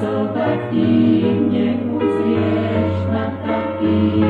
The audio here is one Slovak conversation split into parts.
pracovať, kým neuzrieš ma takým.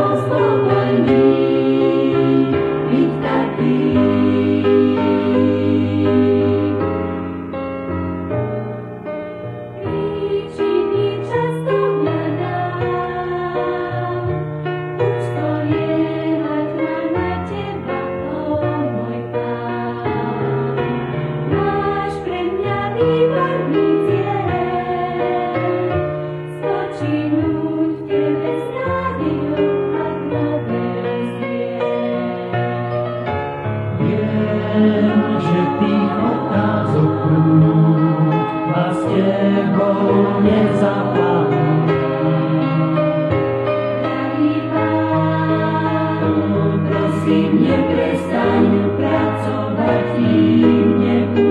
viem, že tých otázok prúd ma s tebou. Prosím, neprestaň pracovať, kým nebudem.